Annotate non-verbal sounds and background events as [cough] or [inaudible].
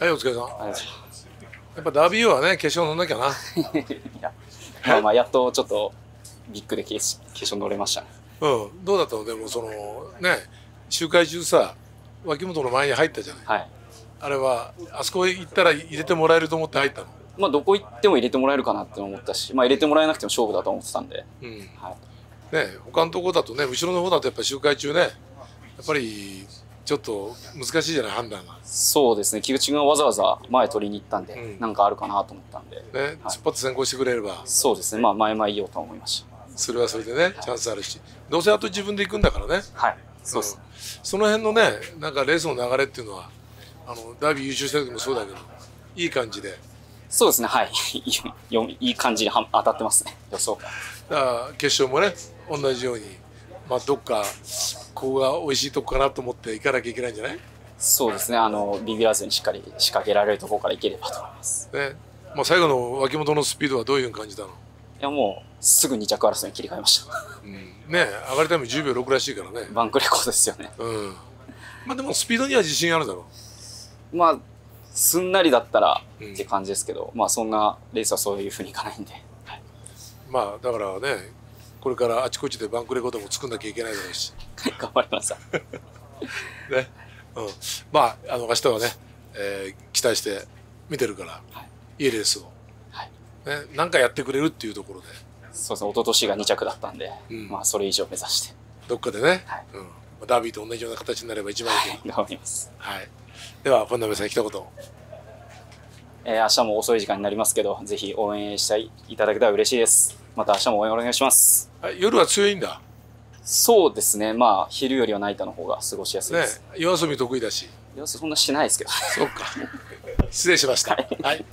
はいお疲れさん。ありがとうござい。ますやっぱダービーはね決勝乗んなきゃな。[laughs] いやまあまあやっとちょっとビッグで決決勝乗れました。ねうん。どうだったの？でもそのね周回中さ脇本の前に入ったじゃない。はい。あれはあそこへ行ったら入れてもらえると思って入ったの？まあどこ行っても入れてもらえるかなって思ったしまあ入れてもらえなくても勝負だと思ってたんで、うん。はい、ね他のとこだとね後ろの方だとやっぱ周回中ねやっぱりちょっと難しいじゃない判断が。そうですね。菊池君がわざわざ前取りに行ったんで、うん。なんかあるかなと思ったんで。ね、突っ張って先行してくれれば。そうですね。まあ前々言おうと思いましそれはそれでねチャンスあるし。どうせあと自分で行くんだからね。たはい。そうです、んその辺のねなんかレースの流れっていうのはあのダービー優勝した時もそうだけどいい感じで。そうですね。はい。い [laughs] いよいい感じには当たってますね。予想だから決勝もね同じように、まあ、どっかここが美味しいとこかなと思って行かなきゃいけないんじゃない？そうですね。あのビビらずにしっかり仕掛けられるところからいければと思います。ね、まあ、最後の脇本のスピードはどういうふうに感じたの、いやもうすぐ2着争いに切り替えました。うん、ね上がりタイム10秒6らしいからね。バンクレコードですよね。うん。まあでもスピードには自信あるだろまあすんなりだったらうん。って感じですけど、まあそんなレースはそういうふうにいかないんで、はい、うまあだからねこれからあちこちでバンクレコードも作んなきゃいけないだろうし。[laughs] 頑張ります。[laughs] ね、うん、まああの明日はね、えー期待して見てるから、はい。い、いレースを、はい。ね、なんかやってくれるっていうところで。そうですね一昨年が2着だったんで、うん。まあそれ以上目指して。どっかでね、はい。うん。まあダービーと同じような形になれば一番いいけど、頑張ります、はい、では本並さん一言えー明日も遅い時間になりますけどぜひ応援していただけたら嬉しいです。また明日も応援お願いします。はい夜は強いんだ？そうですね。まあ昼よりはナイターの方が過ごしやすいねです、夜遊び得意だし。いやそんなしないですけど。そっか。失礼しました。はい